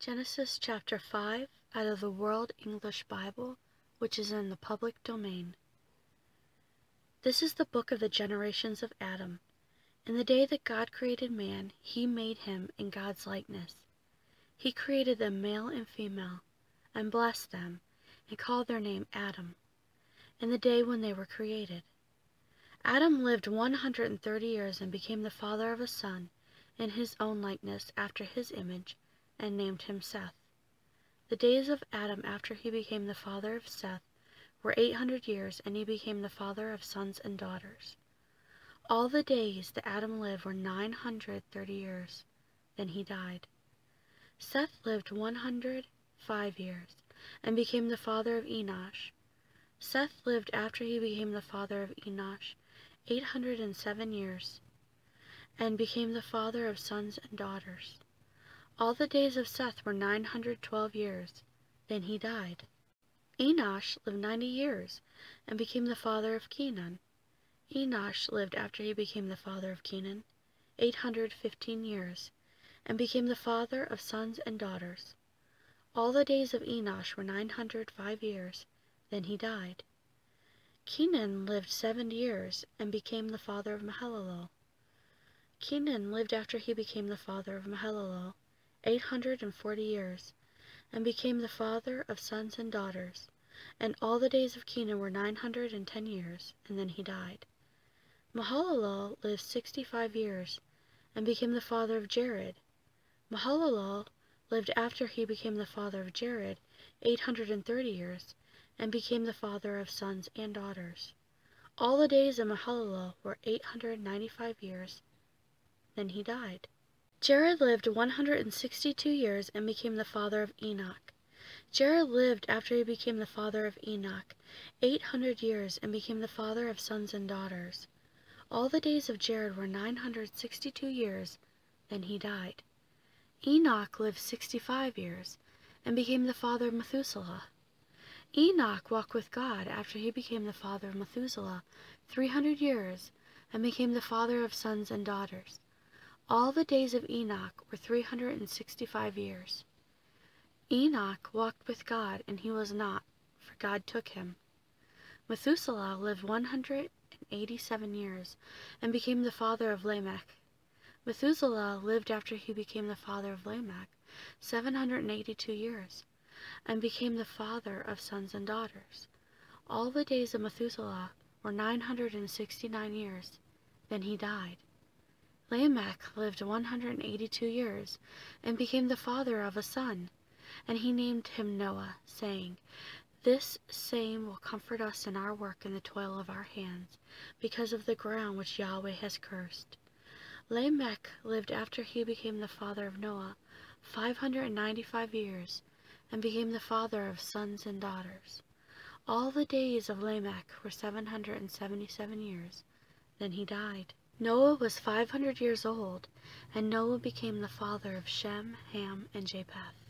Genesis chapter 5 out of the World English Bible, which is in the public domain. This is the book of the generations of Adam. In the day that God created man, he made him in God's likeness. He created them male and female, and blessed them, and called their name Adam, in the day when they were created. Adam lived one hundred and thirty years and became the father of a son in his own likeness after his image, and named him Seth. The days of Adam after he became the father of Seth were eight hundred years, and he became the father of sons and daughters. All the days that Adam lived were nine hundred thirty years. Then he died. Seth lived one hundred five years, and became the father of Enosh. Seth lived after he became the father of Enosh eight hundred and seven years, and became the father of sons and daughters. All the days of Seth were nine hundred twelve years. Then he died. Enosh lived ninety years, and became the father of Kenan. Enosh lived after he became the father of Kenan eight hundred fifteen years, and became the father of sons and daughters. All the days of Enosh were nine hundred five years. Then he died. Kenan lived seventy years, and became the father of Mahalalel. Kenan lived after he became the father of Mahalalel eight hundred and forty years, and became the father of sons and daughters. And all the days of Kenan were nine hundred and ten years, and then he died. Mahalalel lived sixty-five years, and became the father of Jared. Mahalalel lived after he became the father of Jared eight hundred and thirty years, and became the father of sons and daughters. All the days of Mahalalel were eight hundred and ninety-five years. Then he died. Jared lived one hundred and sixty-two years and became the father of Enoch. Jared lived after he became the father of Enoch eight hundred years and became the father of sons and daughters. All the days of Jared were nine hundred sixty-two years. Then he died. Enoch lived sixty-five years and became the father of Methuselah. Enoch walked with God after he became the father of Methuselah three hundred years and became the father of sons and daughters. All the days of Enoch were three hundred and sixty-five years. Enoch walked with God, and he was not, for God took him. Methuselah lived one hundred and eighty-seven years, and became the father of Lamech. Methuselah lived after he became the father of Lamech seven hundred and eighty-two years, and became the father of sons and daughters. All the days of Methuselah were nine hundred and sixty-nine years. Then he died. Lamech lived one hundred and eighty-two years, and became the father of a son, and he named him Noah, saying, This same will comfort us in our work and the toil of our hands, because of the ground which Yahweh has cursed. Lamech lived after he became the father of Noah five hundred and ninety-five years, and became the father of sons and daughters. All the days of Lamech were seven hundred and seventy-seven years. Then he died. Noah was five hundred years old, and Noah became the father of Shem, Ham, and Japheth.